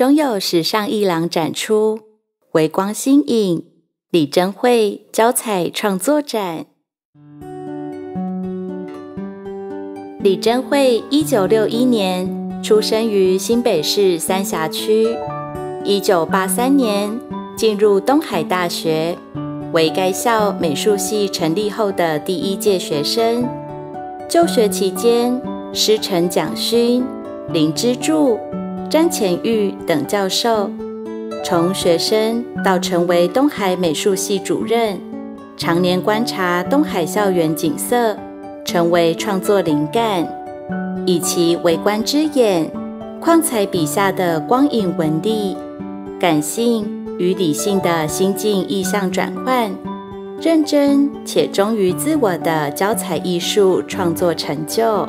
终有时尚艺廊展出微光新影李珍慧胶彩创作展。李珍慧一九六一年出生于新北市三峡区，一九八三年进入东海大学，为该校美术系成立后的第一届学生。就学期间，师承蒋勋、林之助。詹前玉等教授，从学生到成为东海美术系主任，常年观察东海校园景色，成为创作灵感。以其为观之眼，矿彩笔下的光影纹理，感性与理性的心境意象转换，认真且忠于自我的胶彩艺术创作成就。